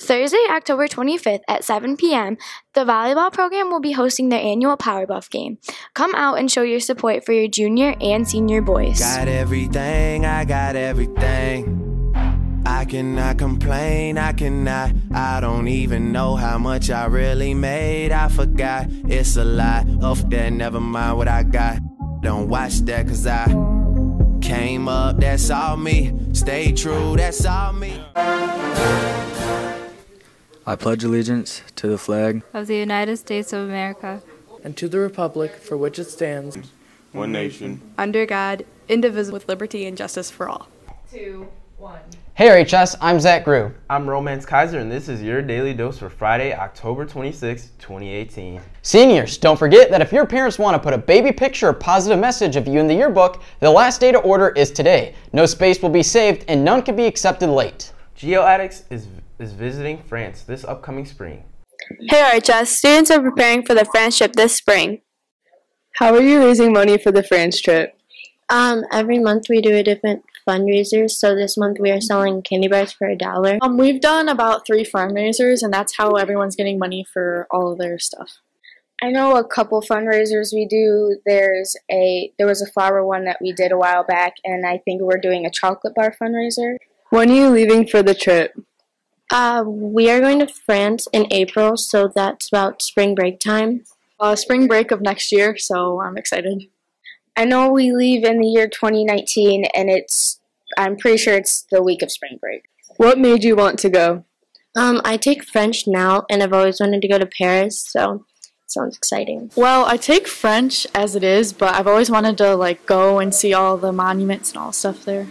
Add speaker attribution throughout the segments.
Speaker 1: Thursday, October 25th at 7 p.m., the volleyball program will be hosting their annual Power Buff game. Come out and show your support for your junior and senior boys.
Speaker 2: Got everything, I got everything. I cannot complain, I cannot. I don't even know how much I really made. I forgot, it's a. Off that, never mind what I got. Don't watch that, cause I came up, that's all me. Stay true, that's all me.
Speaker 3: I pledge allegiance to the flag
Speaker 4: of the United States of America
Speaker 5: and to the republic for which it stands,
Speaker 6: one nation,
Speaker 7: under God, indivisible, with liberty and justice for all.
Speaker 8: Two, one.
Speaker 9: Hey RHS, I'm Zach Grew.
Speaker 10: I'm Romance Kaiser, and this is your daily dose for Friday, October 26, 2018.
Speaker 9: Seniors, don't forget that if your parents want to put a baby picture or positive message of you in the yearbook, the last day to order is today. No space will be saved, and none can be accepted late.
Speaker 10: Geo Addicts is is visiting France this upcoming spring.
Speaker 11: Hey RHS, students are preparing for the France trip this spring.
Speaker 5: How are you raising money for the France trip?
Speaker 12: Um, every month we do a different fundraiser. So this month we are selling candy bars for a dollar.
Speaker 7: Um, we've done about three fundraisers, and that's how everyone's getting money for all of their stuff.
Speaker 13: I know a couple fundraisers we do. There's a there was a flower one that we did a while back, and I think we're doing a chocolate bar fundraiser.
Speaker 5: When are you leaving for the trip?
Speaker 12: Uh, we are going to France in April, so that's about spring break time.
Speaker 7: Uh, spring break of next year, so I'm excited.
Speaker 13: I know we leave in the year 2019, and it's I'm pretty sure it's the week of spring break.
Speaker 5: What made you want to go?
Speaker 12: Um, I take French now, and I've always wanted to go to Paris, so it sounds exciting.
Speaker 7: Well, I take French as it is, but I've always wanted to like go and see all the monuments and all stuff there.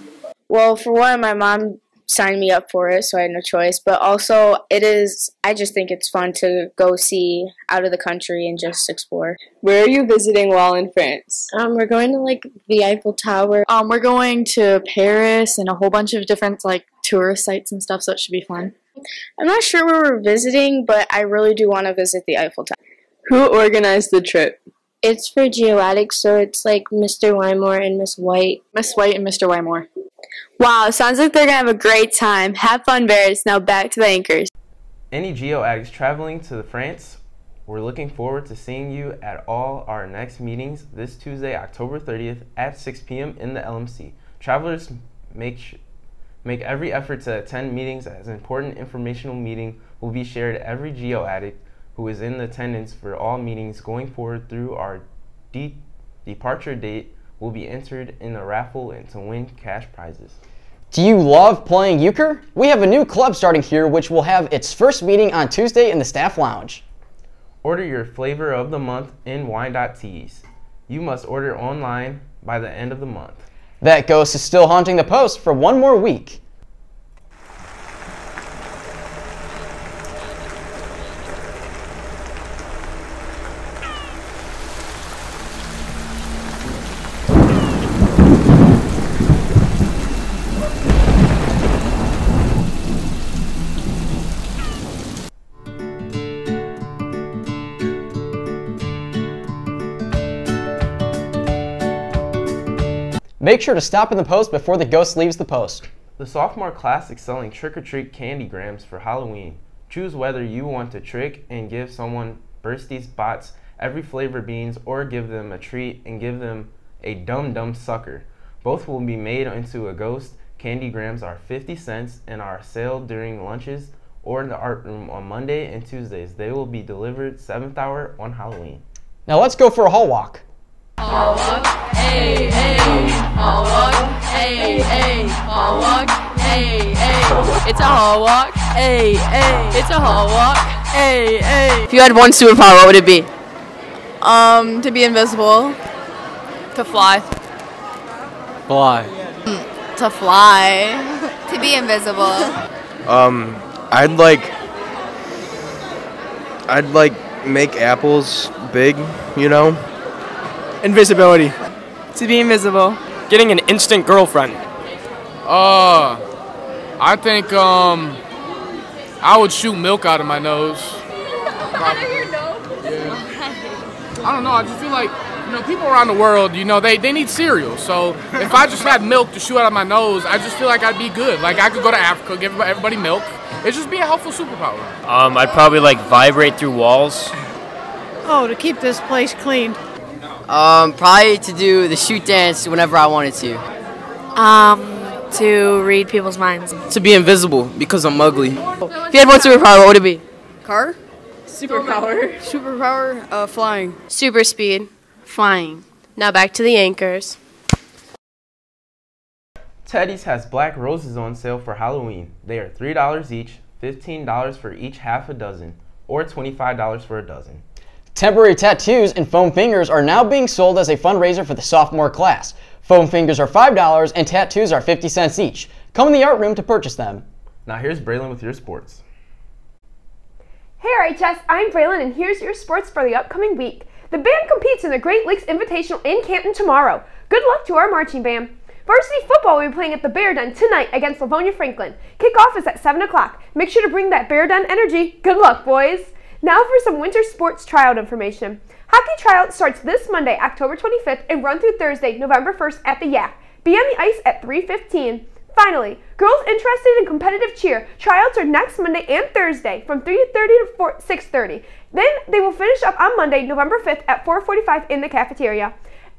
Speaker 13: Well, for one, my mom signed me up for it, so I had no choice. But also, it is, I just think it's fun to go see out of the country and just explore.
Speaker 5: Where are you visiting while in France?
Speaker 12: Um, we're going to like the Eiffel Tower.
Speaker 7: Um, we're going to Paris and a whole bunch of different like tourist sites and stuff, so it should be fun.
Speaker 13: I'm not sure where we're visiting, but I really do want to visit the Eiffel Tower.
Speaker 5: Who organized the trip?
Speaker 12: It's for GeoAddicts, so it's like Mr. Wymore and Miss White.
Speaker 7: Miss White and Mr. Wymore.
Speaker 11: Wow, sounds like they're going to have a great time. Have fun, Bears. Now back to the anchors.
Speaker 10: Any GeoAddicts traveling to France, we're looking forward to seeing you at all our next meetings this Tuesday, October 30th at 6 p.m. in the LMC. Travelers make make every effort to attend meetings as an important informational meeting will be shared every GeoAddict who is in attendance for all meetings going forward through our de departure date will be entered in a raffle and to win cash prizes.
Speaker 9: Do you love playing euchre? We have a new club starting here which will have its first meeting on Tuesday in the staff lounge.
Speaker 10: Order your flavor of the month in wine.tees. You must order online by the end of the month.
Speaker 9: That ghost is still haunting the post for one more week. Make sure to stop in the post before the ghost leaves the post.
Speaker 10: The sophomore class is selling trick-or-treat candy grams for Halloween. Choose whether you want to trick and give someone Bertie Bott's every flavor beans or give them a treat and give them a dum dum sucker. Both will be made into a ghost. Candy grams are 50 cents and are sale during lunches or in the art room on Monday and Tuesdays. They will be delivered 7th hour on Halloween.
Speaker 9: Now let's go for a hall walk.
Speaker 8: Hall walk, hey, hey. Hall walk, hey, hey. Hall walk, hey, hey. It's a hall walk, hey, hey. It's a hall walk, hey, hey.
Speaker 14: If you had one superpower, what would it be?
Speaker 7: Um, to be invisible. To fly.
Speaker 3: Fly.
Speaker 7: To fly.
Speaker 4: to be invisible.
Speaker 15: Um, I'd like, I'd like make apples big, you know.
Speaker 16: Invisibility.
Speaker 17: To be invisible.
Speaker 16: Getting an instant girlfriend.
Speaker 18: Uh, I think um, I would shoot milk out of my nose.
Speaker 8: Out of your nose?
Speaker 18: Yeah. I don't know. I just feel like you know, people around the world, you know, they, they need cereal. So if I just had milk to shoot out of my nose, I just feel like I'd be good. Like I could go to Africa, give everybody milk. It'd just be a helpful superpower.
Speaker 6: Um, I'd probably like vibrate through walls.
Speaker 19: Oh, to keep this place clean.
Speaker 14: Um, probably to do the shoot dance whenever I wanted to.
Speaker 20: Um, to read people's minds.
Speaker 14: To be invisible because I'm ugly. If you had one superpower, what would it be?
Speaker 17: Car? Superpower. Superpower, uh, flying.
Speaker 21: Super speed. Flying. Now back to the anchors.
Speaker 10: Teddy's has black roses on sale for Halloween. They are $3 each, $15 for each half a dozen, or $25 for a dozen.
Speaker 9: Temporary tattoos and foam fingers are now being sold as a fundraiser for the sophomore class. Foam fingers are $5 and tattoos are 50 cents each. Come in the art room to purchase them.
Speaker 10: Now here's Braylon with your sports.
Speaker 22: Hey RHS, I'm Braylon and here's your sports for the upcoming week. The band competes in the Great Lakes Invitational in Canton tomorrow. Good luck to our marching band. Varsity football will be playing at the Bear Den tonight against Livonia Franklin. Kickoff is at 7 o'clock. Make sure to bring that Bear Den energy. Good luck, boys. Now for some winter sports tryout information. Hockey tryout starts this Monday, October 25th, and run through Thursday, November 1st at the Yack. Be on the ice at 3:15. Finally, girls interested in competitive cheer tryouts are next Monday and Thursday from 3:30 to 4, 6:30. Then they will finish up on Monday, November 5th at 4:45 in the cafeteria.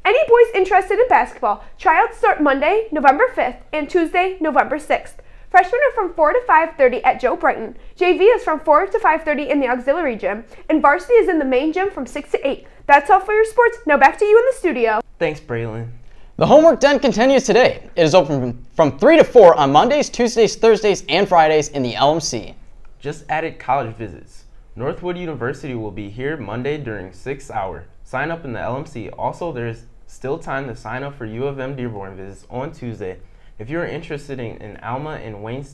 Speaker 22: Any boys interested in basketball, tryouts start Monday, November 5th and Tuesday, November 6th. Freshmen are from 4 to 5.30 at Joe Brighton. JV is from 4 to 5.30 in the auxiliary gym. And varsity is in the main gym from 6 to 8. That's all for your sports. Now back to you in the studio.
Speaker 10: Thanks, Braylon.
Speaker 9: The homework den continues today. It is open from 3 to 4 on Mondays, Tuesdays, Thursdays, and Fridays in the LMC.
Speaker 10: Just added college visits. Northwood University will be here Monday during 6 hour. Sign up in the LMC. Also, there's still time to sign up for U of M Dearborn visits on Tuesday. If you're interested in, in Alma and Wayne,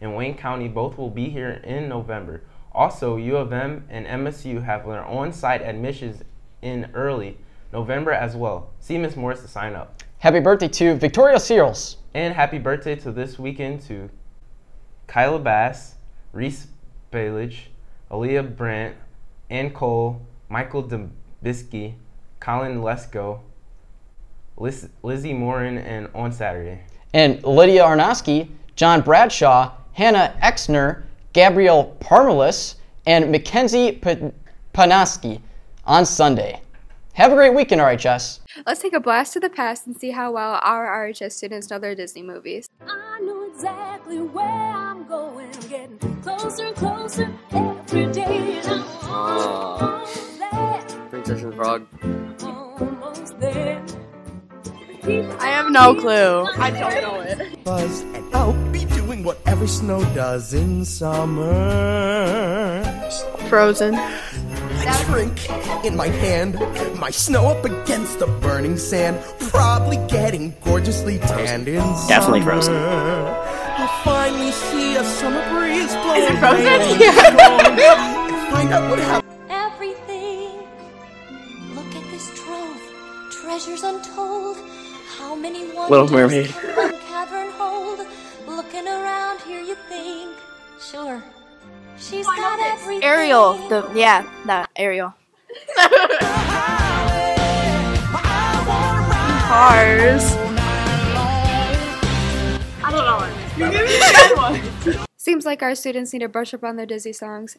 Speaker 10: in Wayne County, both will be here in November. Also, U of M and MSU have their on-site admissions in early November as well. See Miss Morris to sign up.
Speaker 9: Happy birthday to Victoria Seals.
Speaker 10: And happy birthday to this weekend to Kyla Bass, Reese Bailage, Aaliyah Brandt, Ann Cole, Michael Dubisky, Colin Lesko, Liz, Lizzie Morin, and on Saturday.
Speaker 9: And Lydia Arnowski, John Bradshaw, Hannah Exner, Gabrielle Parmelis, and Mackenzie P- Panaski on Sunday. Have a great weekend, RHS.
Speaker 4: Let's take a blast to the past and see how well our RHS students know their Disney movies.
Speaker 23: I know exactly where I'm going. I'm getting closer and closer every day. And I'm almost there.
Speaker 14: Princess and Frog.
Speaker 23: Almost there.
Speaker 17: I have no clue. I don't know it.
Speaker 2: Buzz, and I'll be doing what every snow does in summer.
Speaker 17: Frozen.
Speaker 2: A drink in my hand, my snow up against the burning sand, probably getting gorgeously tanned in summer.
Speaker 6: Definitely frozen.
Speaker 2: I'll finally see a summer breeze blowing
Speaker 17: Is it frozen? Yeah.
Speaker 2: find out what happened.
Speaker 23: Everything. Look at this trove. Treasures untold. How many wonders
Speaker 6: Little Mermaid.
Speaker 23: cavern hold? Looking around here, you think, sure, she's got everything.
Speaker 20: Ariel. The yeah, that Ariel.
Speaker 17: Cars. I don't know it. You give me the bad one.
Speaker 4: Seems like our students need to brush up on their Disney songs.